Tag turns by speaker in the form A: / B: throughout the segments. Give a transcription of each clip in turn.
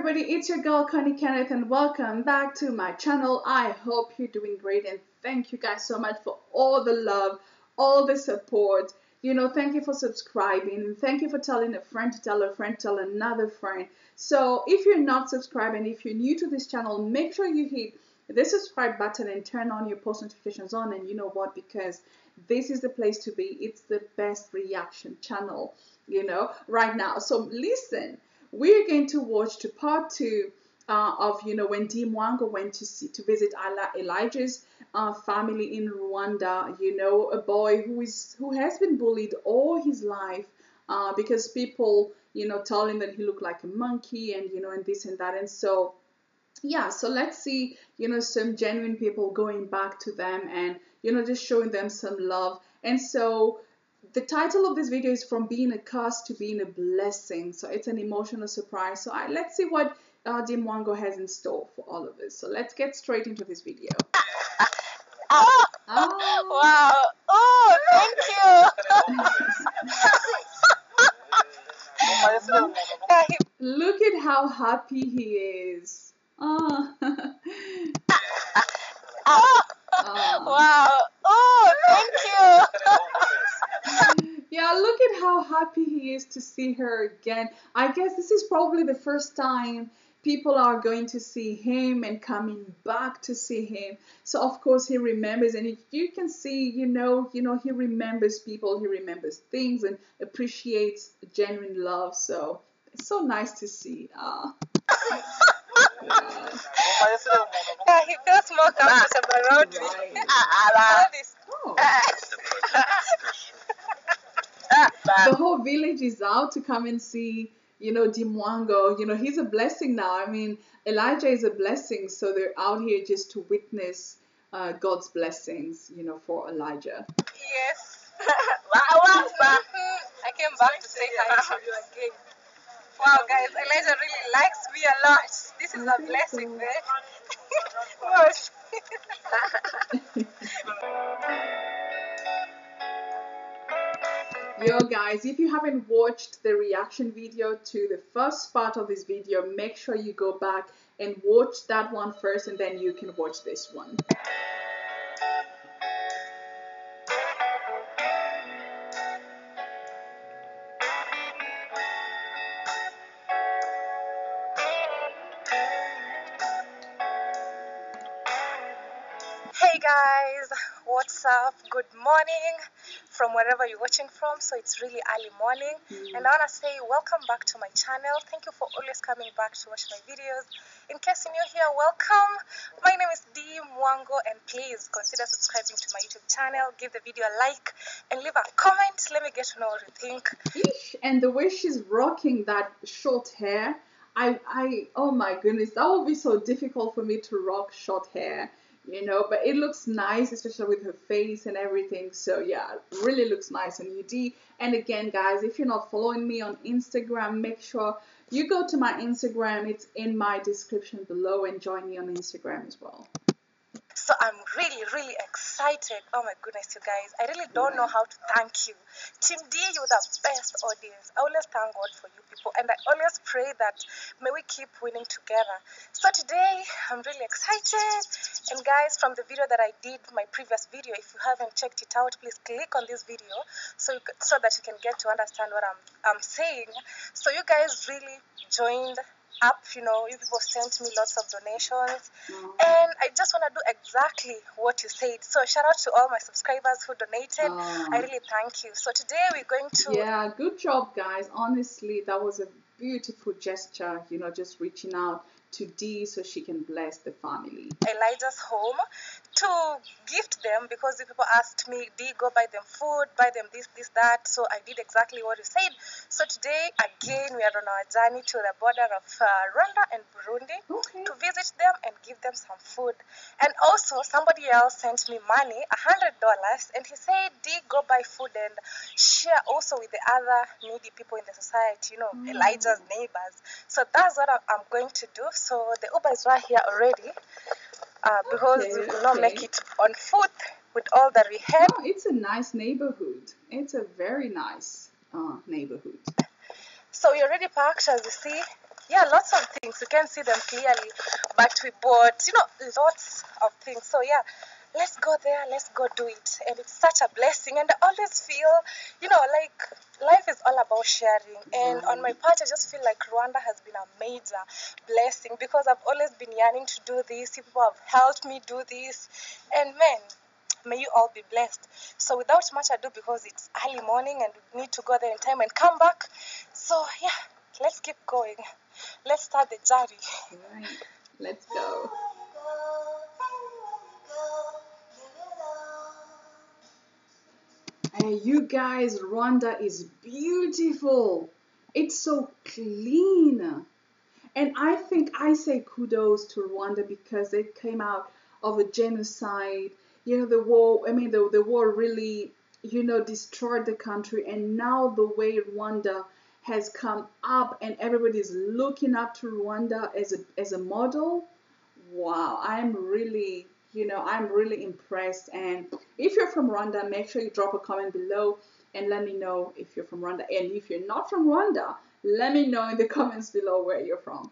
A: everybody, it's your girl Connie Kenneth and welcome back to my channel. I hope you're doing great and thank you guys so much for all the love, all the support. You know, thank you for subscribing. Thank you for telling a friend to tell a friend, tell another friend. So if you're not subscribing, if you're new to this channel, make sure you hit the subscribe button and turn on your post notifications on. And you know what? Because this is the place to be. It's the best reaction channel, you know, right now. So listen we're going to watch to part two uh, of you know when Dee Mwango went to see to visit Elijah's uh, family in Rwanda. You know, a boy who is who has been bullied all his life uh, because people you know tell him that he looked like a monkey and you know and this and that and so yeah so let's see you know some genuine people going back to them and you know just showing them some love and so the title of this video is from being a curse to being a blessing. So it's an emotional surprise. So I, let's see what uh, Dee Mwango has in store for all of us. So let's get straight into this video.
B: Oh, oh. wow. Oh thank
A: you. Look at how happy he is. Oh,
B: oh. wow oh thank you
A: yeah, look at how is to see her again. I guess this is probably the first time people are going to see him and coming back to see him. So of course he remembers and you can see, you know, you know, he remembers people, he remembers things and appreciates genuine love. So it's so nice to see. Uh,
B: yeah. he feels more comfortable around me. Oh.
A: The whole village is out to come and see, you know, Dee Mwango, You know, he's a blessing now. I mean, Elijah is a blessing, so they're out here just to witness uh, God's blessings, you know, for Elijah.
B: Yes. I came back to say hi to you again. Wow, guys, Elijah really likes me a lot. This is a blessing,
A: man. Yo guys, if you haven't watched the reaction video to the first part of this video, make sure you go back and watch that one first and then you can watch this one.
B: Good morning from wherever you're watching from. So it's really early morning. Mm. And I want to say welcome back to my channel. Thank you for always coming back to watch my videos. In case you're new here, welcome. My name is Dee Mwango and please consider subscribing to my YouTube channel. Give the video a like and leave a comment. Let me get to know what you think.
A: And the way she's rocking that short hair. I, I, oh my goodness, that would be so difficult for me to rock short hair you know but it looks nice especially with her face and everything. So yeah really looks nice on UD and again guys if you're not following me on Instagram make sure you go to my Instagram. It's in my description below and join me on Instagram as well
B: so I'm really, really excited. Oh my goodness, you guys. I really don't know how to thank you. Team D, you're the best audience. I always thank God for you people. And I always pray that may we keep winning together. So today, I'm really excited. And guys, from the video that I did, my previous video, if you haven't checked it out, please click on this video so, so that you can get to understand what I'm, I'm saying. So you guys really joined up, you know, you people sent me lots of donations. Mm-hmm. And I just want to do exactly what you said. So shout out to all my subscribers who donated. Oh. I really thank you. So today we're going to.
A: Yeah, good job, guys. Honestly, that was a beautiful gesture, you know, just reaching out to Dee so she can bless the family.
B: Elijah's home to gift them because the people asked me, Dee, go buy them food, buy them this, this, that. So I did exactly what you said. So today, again, we are on our journey to the border of uh, Rwanda and Burundi okay. to visit them and give them some food. And also, somebody else sent me money, a hundred dollars, and he said, Dee, go buy food and share also with the other needy people in the society, you know, mm. Elijah's neighbors. So that's what I'm going to do. So the Uber is right here already uh, because okay, we could not okay. make it on foot with all that we had.
A: No, it's a nice neighborhood. It's a very nice uh, neighborhood.
B: So we already parked, as you see. yeah, lots of things. You can see them clearly, but we bought, you know, lots of things. So yeah, let's go there, let's go do it. And it's such a blessing. And I always feel, you know, like life is all about sharing. And on my part, I just feel like Rwanda has been a major blessing because I've always been yearning to do this. People have helped me do this. And man, may you all be blessed. So without much ado, because it's early morning and we need to go there in time and come back. So yeah, let's keep going. Let's start the journey.
A: Right. Let's go. Hey, you guys, Rwanda is beautiful. It's so clean. And I think I say kudos to Rwanda because they came out of a genocide. You know, the war, I mean, the, the war really, you know, destroyed the country. And now the way Rwanda has come up and everybody's looking up to Rwanda as a, as a model. Wow, I'm really, you know, I'm really impressed. And if you're from Rwanda, make sure you drop a comment below and let me know if you're from Rwanda. And if you're not from Rwanda, let me know in the comments below where you're from.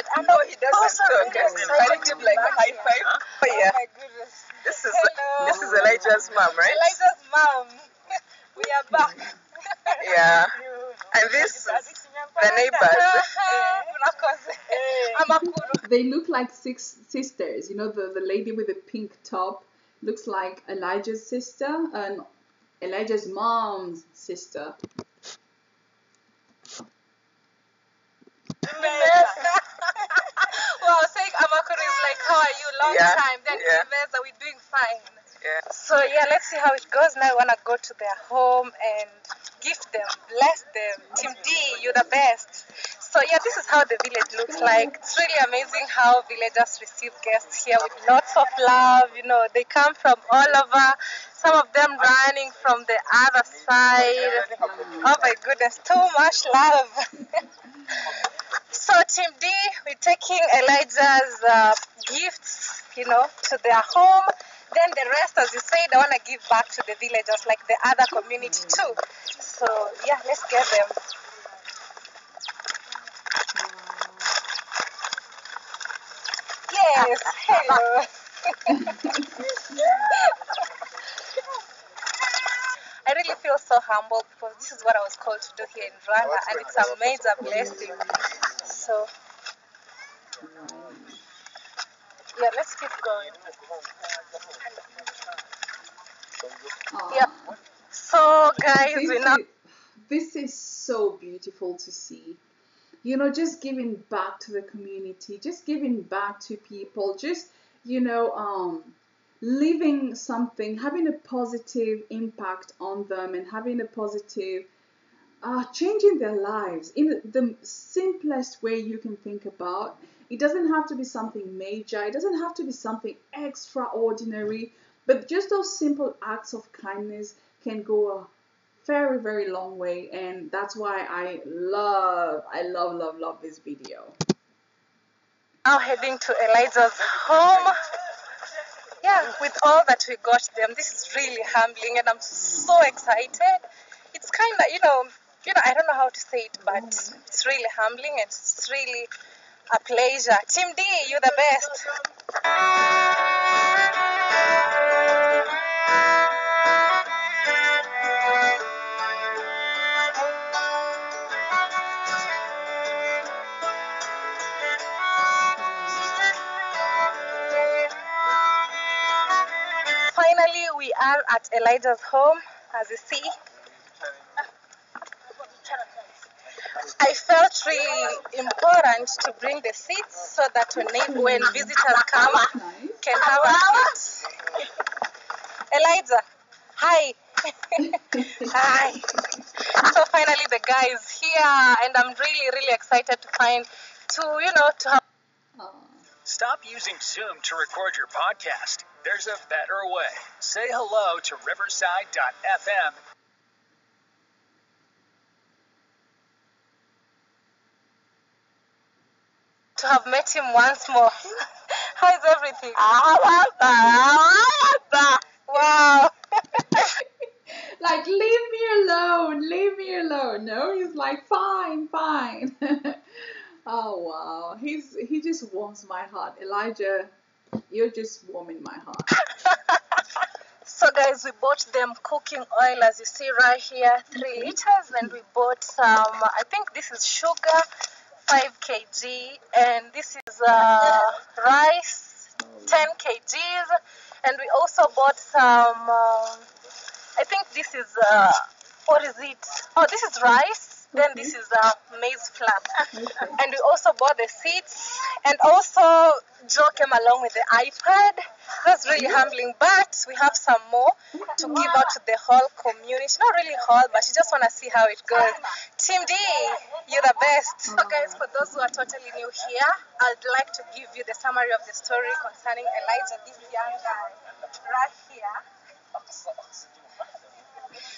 B: Excited. And
C: No, he doesn't
B: also
C: talk.
B: really
C: Just try to
B: excited
C: give like a high five. Oh
B: Oh
C: yeah.
B: my goodness.
C: This is
B: Hello.
C: this is Elijah's mom, right?
B: Elijah's mom. We are back.
C: Yeah. And this the neighbors.
A: They look like six sisters. You know, the, the lady with the pink top looks like Elijah's sister and Elijah's mom's sister.
B: wow, saying Amakuru is like, how are you? Long
C: Yeah,
B: time. Then
C: yeah.
B: Kiveza, we doing fine.
C: Yeah.
B: So yeah, let's see how it goes. Now I wanna go to their home and gift them, bless them. Team D, you're the best. So yeah, this is how the village looks like. It's really amazing how villagers receive guests here with lots of love. You know, they come from all over. Some of them running from the other side. Oh my goodness, too much love. so Team D, we're taking Elijah's uh, you know, to their home. Then the rest, as you said, I want to give back to the villagers, like the other community too. So yeah, let's get them. Yes, hello. I really feel so humbled because this is what I was called to do here in Rwanda, and it's a major blessing. So yeah, let's keep going.
A: Aw.
B: Yeah. So guys,
A: this, is, this is so beautiful to see. You know, just giving back to the community, just giving back to people, just you know, um, leaving something, having a positive impact on them, and having a positive, uh, changing their lives in the simplest way you can think about. It doesn't have to be something major. It doesn't have to be something extraordinary. But just those simple acts of kindness can go a very, very long way. And that's why I love, I love, love, love this video.
B: now heading to Elijah's home. Yeah, with all that we got them, this is really humbling, and I'm so excited. It's kind of, you know, you know, I don't know how to say it, but it's really humbling and it's really a pleasure. Team D, you're the best. Finally, we are at Elijah's home, as you see. I felt really important to bring the seats so that when, visitors come, can have a seat. Elijah, hi. hi. so finally the guy is here and I'm really, really excited to find to, you know, to have
D: Stop using Zoom to record your podcast. There's a better way. Say hello to Riverside.fm
B: to have met him once more. How is everything? Ah, wow.
A: like leave me alone leave me alone no he's like fine fine oh wow he's he just warms my heart elijah you're just warming my heart
B: So guys, we bought them cooking oil as you see right here, three liters, and we bought some. I think this is sugar, five kg, and this is uh, rice, ten kgs, and we also bought some. Um, I think this is uh, what is it? Oh, this is rice. Then this is a maize flour, and we also bought the seeds, and also Joe came along with the iPad. That's really humbling, but we have some more to give out to the whole community. Not really whole, but you just want to see how it goes. Team D, you're the best. So, guys, for those who are totally new here, I'd like to give you the summary of the story concerning Elijah, this young guy, right here.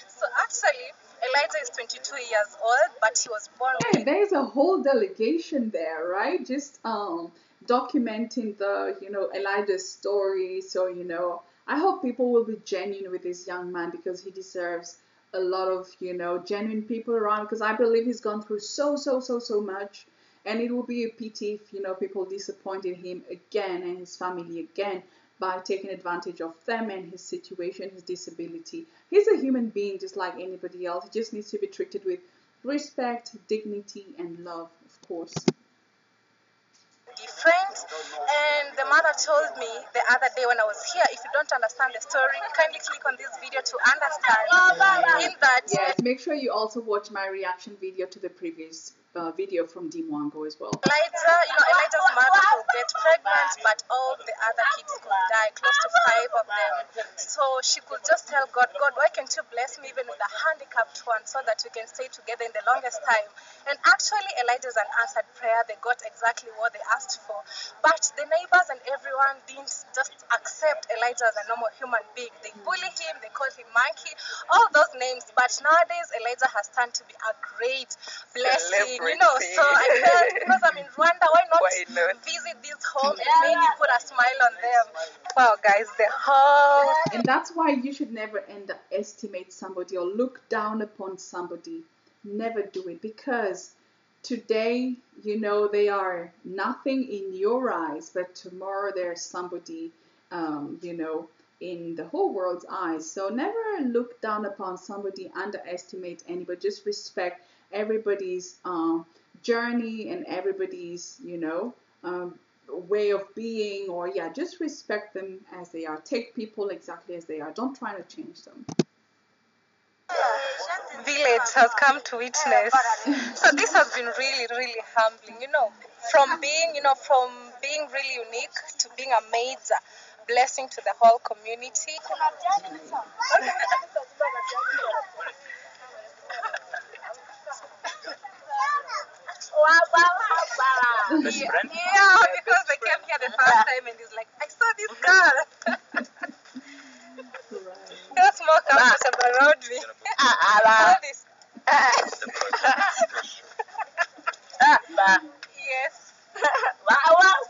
B: So, actually, Elijah is 22 years old, but he was born
A: Hey, there's a whole delegation there, right? Just um documenting the, you know, Elijah's story. So, you know, I hope people will be genuine with this young man because he deserves a lot of, you know, genuine people around because I believe he's gone through so, so, so, so much. And it will be a pity if, you know, people disappointed him again and his family again by taking advantage of them and his situation, his disability. He's a human being just like anybody else. He just needs to be treated with respect, dignity, and love, of course.
B: different. And the mother told me the other day when I was here, if you don't understand the story, kindly click on this video to understand. In that,
A: Yes, make sure you also watch my reaction video to the previous uh, video from Dee Mwango as well.
B: Elijah, you know, Elijah's mother could get pregnant, but all the other kids could die, close to five of them. So she could just tell God, God, why can't you bless me even with a handicapped one so that we can stay together in the longest time? And actually, Elijah's an answered prayer. They got exactly what they asked for. But the neighbors and everyone didn't just accept Elijah as a normal human being. They bully him, they call him monkey, all those names. But nowadays, Elijah has turned to be a great blessing, you know. So I felt because I'm in Rwanda, why not,
C: Why not?
B: visit this home and maybe put a smile on them? Wow, guys, the whole
A: And that's why you should never underestimate somebody or look down upon somebody. Never do it because today, you know, they are nothing in your eyes, but tomorrow there's somebody, um, you know, in the whole world's eyes. So never look down upon somebody, underestimate anybody. Just respect everybody's um, journey and everybody's, you know, um, way of being, or yeah, just respect them as they are. Take people exactly as they are. Don't try to change them.
B: Village has come to witness. So this has been really, really humbling, you know, from being, you know, from being really unique to being a major blessing to the whole community.
D: Best friend?
B: Yeah, because they came here the first time and he's like, I saw this girl. Just more comfortable around me. Ah, ah, ah. This. Yes.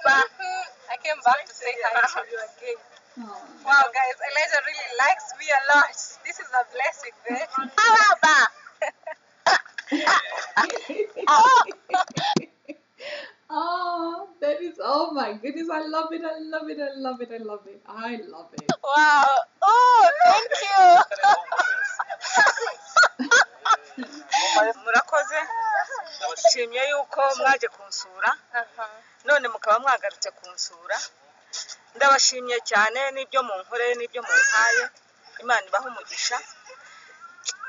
B: Mhm. I came back to say hi to you again.
A: Oh.
B: Wow, guys, Elijah really likes me a lot. This is a blessing, man.
A: oh, that is oh my goodness! I love it! I love it! I love it! I love it! I love it!
B: Wow. Oh, thank you.
E: Nshimye yuko mwaje kunsura. None mukaba mwagarutse kunsura. Ndabashimye cyane n'ibyo munkoreye n'ibyo mumpaye. Imana ibaha umugisha.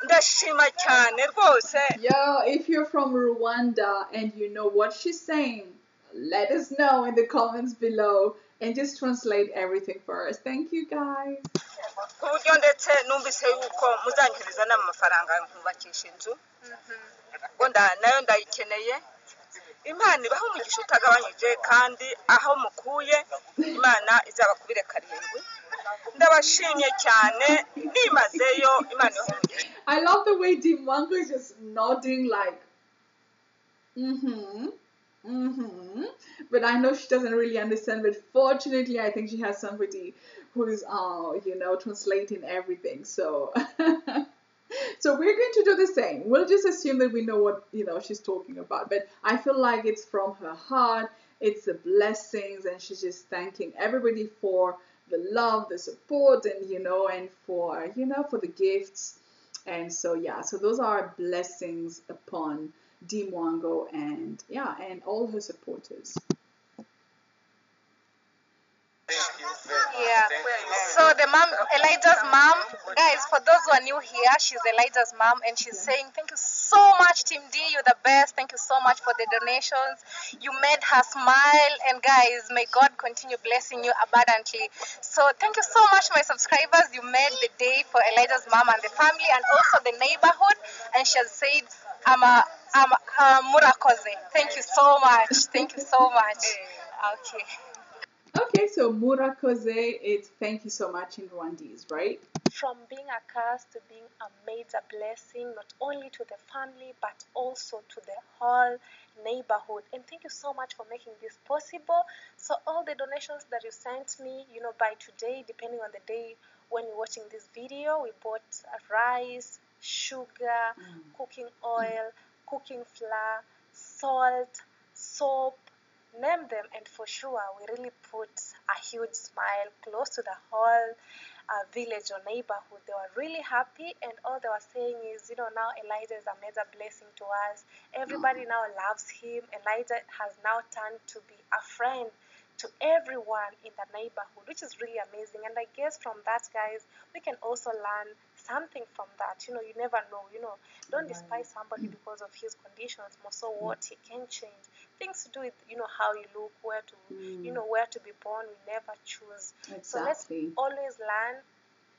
E: Ndashima cyane rwose.
A: Yo, if you're from Rwanda and you know what she's saying, let us know in the comments below and just translate everything for us. Thank you guys.
E: ku buryo ndetse numvise yuko muzanyohereza n'amafaranga nkubakisha inzu. Nayo ndayikeneye imana ibaho umugisha utagabanyije kandi aho mukuye imana izabakubire karindwi ndabashimye cyane nimazeyo imana ibaho umugisha
A: I love the way Dee Mwango is just nodding like, mm-hmm, mm-hmm. But I know she doesn't really understand. But fortunately, I think she has somebody who's, uh, you know, translating everything. So, so we're going to do the same. We'll just assume that we know what you know she's talking about. But I feel like it's from her heart. It's the blessings, and she's just thanking everybody for the love, the support, and you know, and for you know, for the gifts. And so yeah, so those are blessings upon Dee Mwango and yeah, and all her supporters.
B: Yeah. So the mom, Elijah's mom, guys, for those who are new here, she's Elijah's mom, and she's saying, "Thank you so much, Team D. You're the best. Thank you so much for the donations. You made her smile, and guys, may God continue blessing you abundantly. So thank you so much, my subscribers. You made the day for Elijah's mom and the family, and also the neighborhood. And she has said, "I'm a, I'm a, uh, Murakoze. Thank you so much. Thank you so much. Okay."
A: Okay, so Murakoze, it's thank you so much in Rwandese, right?
B: from being a curse to being a major blessing, not only to the family but also to the whole neighborhood. And thank you so much for making this possible. So, all the donations that you sent me, you know, by today, depending on the day when you're watching this video, we bought rice, sugar, mm. cooking oil, cooking flour, salt, soap, name them and for sure we really put a huge smile close to the whole uh, village or neighborhood. They were really happy and all they were saying is you know now elijah is a major blessing to us. Everybody now loves him. Elijah has now turned to be a friend to everyone in the neighborhood which is really amazing. And i guess from that guys we can also learn something from that. You know you never know you know. Don't despise somebody because of his conditions more so what he can change things to do with you know how you look where to you hmm. know where to be born we never choose. So let's always learn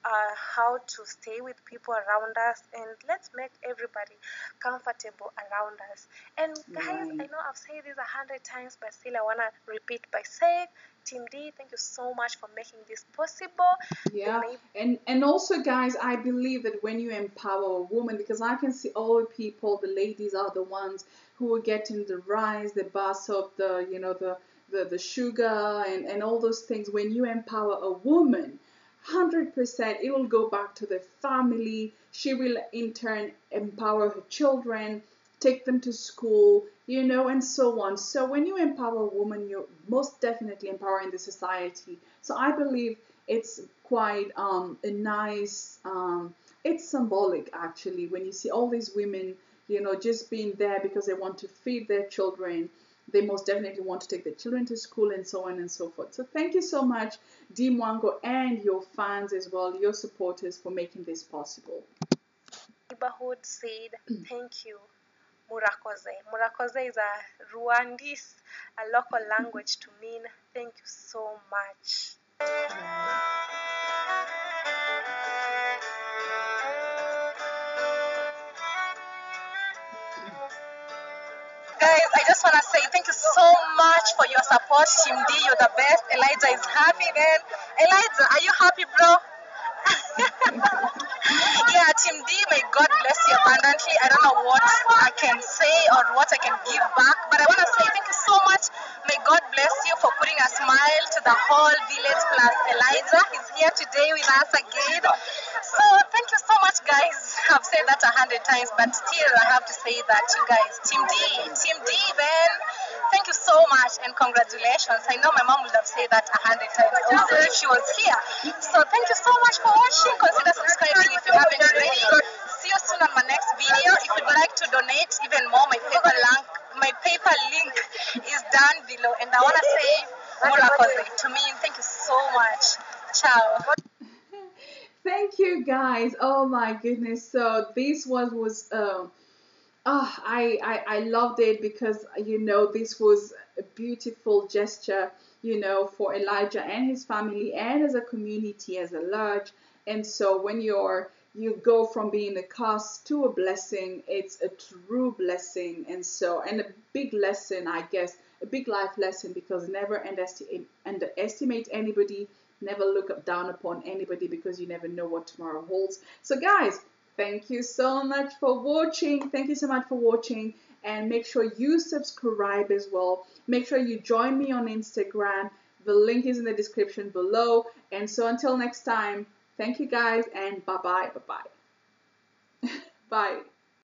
B: uh, how to stay with people around us and let's make everybody comfortable around us. And guys i know i've said this a hundred times but still i want to repeat by saying team d thank you so much for making this possible.
A: Yeah, and and also, guys, I believe that when you empower a woman, because I can see all the people, the ladies are the ones who are getting the rice, the bus of the, you know, the the, the sugar and, and all those things. When you empower a woman, hundred percent, it will go back to the family. She will in turn empower her children, take them to school, you know, and so on. So when you empower a woman, you're most definitely empowering the society. So I believe it's quite um, a nice um, it's symbolic actually when you see all these women you know just being there because they want to feed their children they most definitely want to take their children to school and so on and so forth. So thank you so much Dee Mwango and your fans as well your supporters for making this possible.
B: Neighborhood said thank you murakoze. Murakoze is a rwandese a local language to mean thank you so much Guys, I just want to say thank you so much for your support. D, you're the best. Elijah is happy, man. Elijah, are you happy, bro? yeah, Team D, may God bless you abundantly. I don't know what I can say or what I can give back, but I want to say thank you so much. May God bless you for putting a smile to the whole village plus Elijah. He's here today with us again. So thank you so much, guys. I've said that a hundred times, but still I have to say that you guys, Team D, Team D, man. Thank you so much and congratulations. I know my mom would have said that a hundred times also if she was here. So thank you so much for watching. Consider subscribing if you haven't already. See you soon on my next video. If you'd like to donate even more, my PayPal link, my PayPal link is down below. And I want to say, to me, thank you so much. Ciao.
A: Thank you guys. Oh my goodness. So this one was um ah I, I I loved it because you know this was a beautiful gesture, you know, for Elijah and his family and as a community as a large. And so when you're you go from being a cost to a blessing, it's a true blessing. And so and a big lesson, I guess, a big life lesson because never underestimate anybody, never look down upon anybody because you never know what tomorrow holds. So guys, thank you so much for watching. Thank you so much for watching and make sure you subscribe as well. Make sure you join me on Instagram. The link is in the description below. And so until next time, thank you guys and bye bye. Bye bye. bye.